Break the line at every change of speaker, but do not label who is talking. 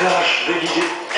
Не каждый видит